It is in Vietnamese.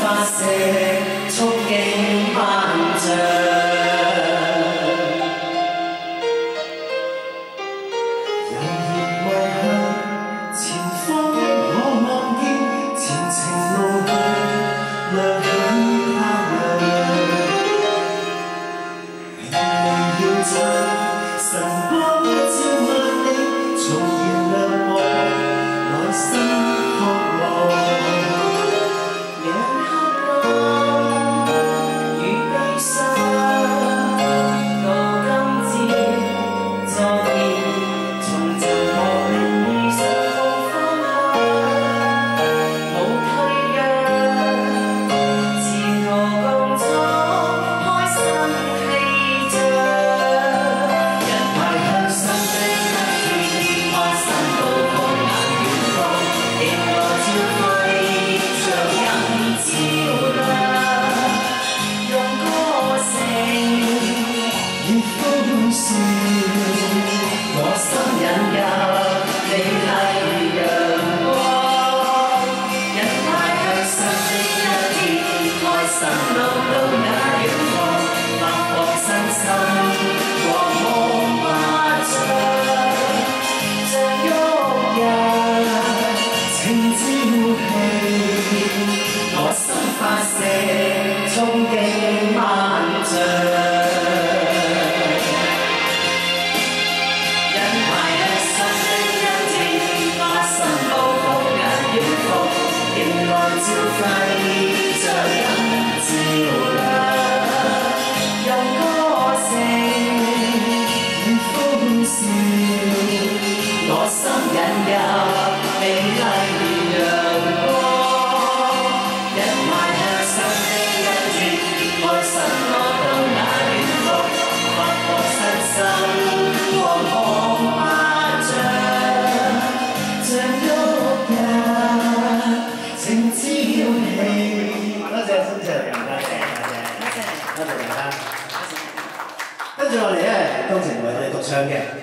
fazer. see. 嚟咧，工程为我哋独 商店。